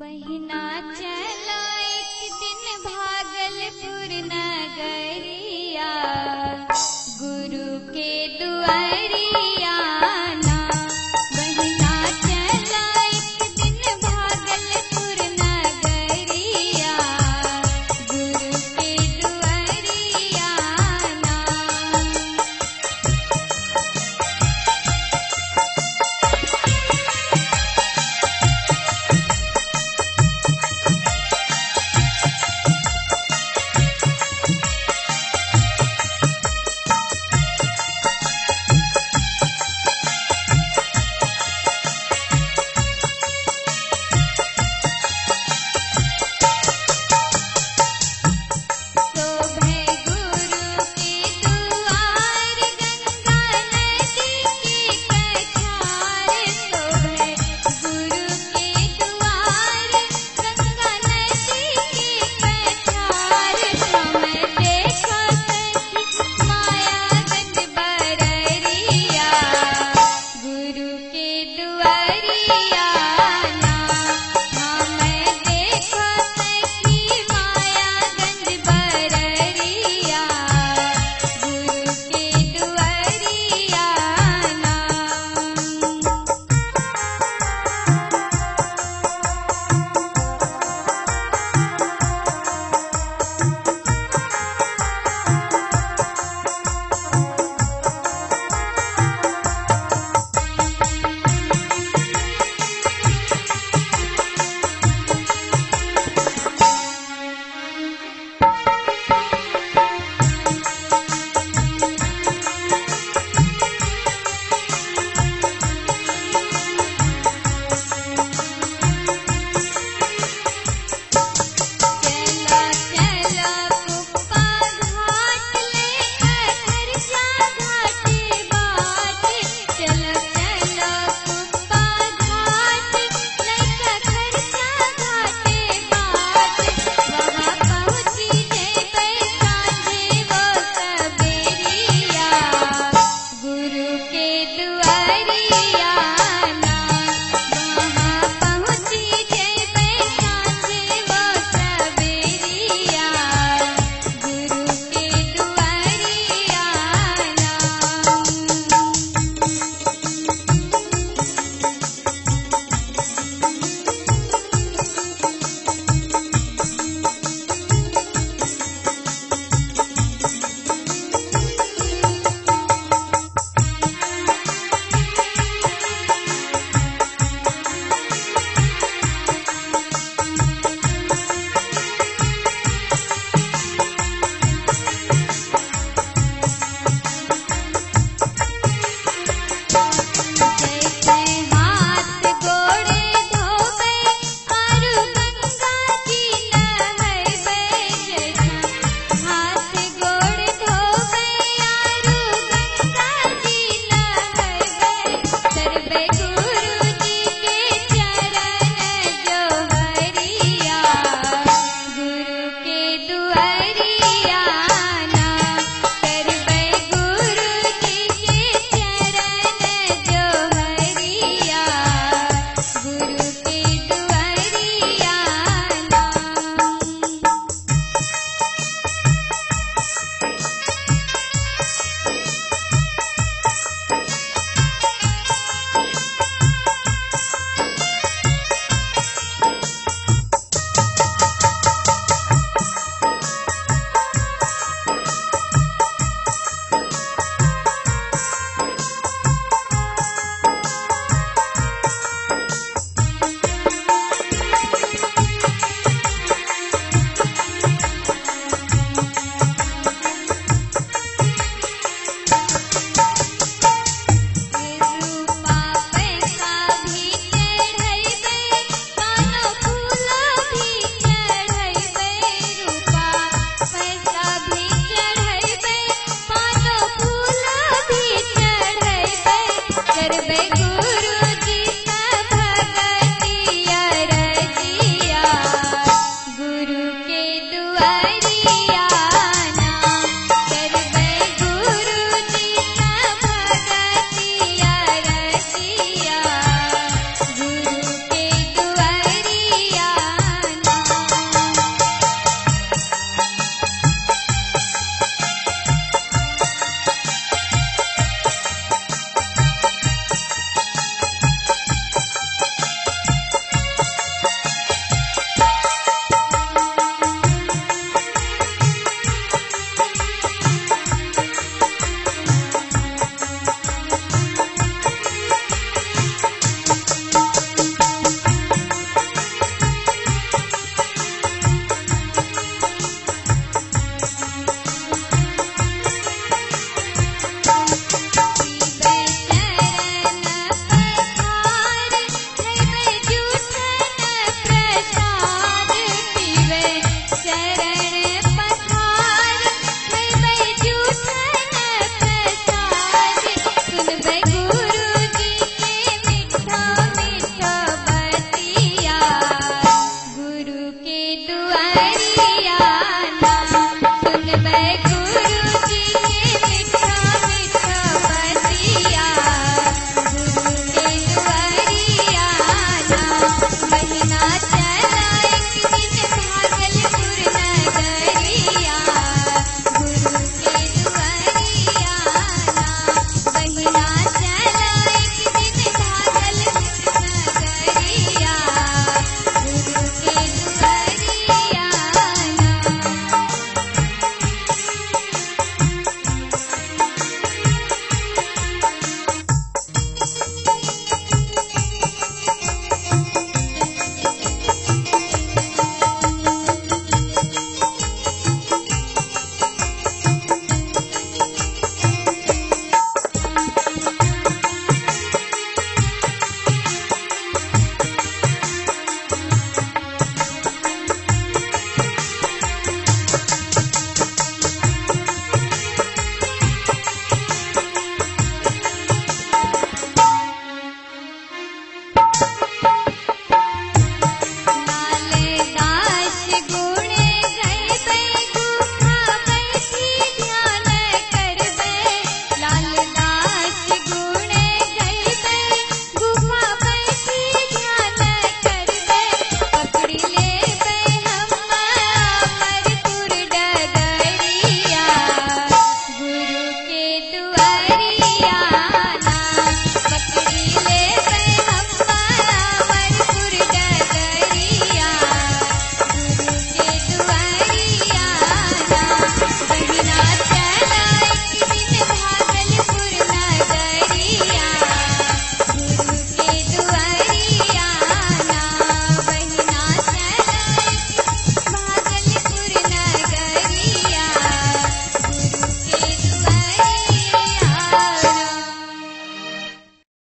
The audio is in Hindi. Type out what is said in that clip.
बहिना चला एक दिन भागलपुर नगरी